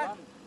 Dad.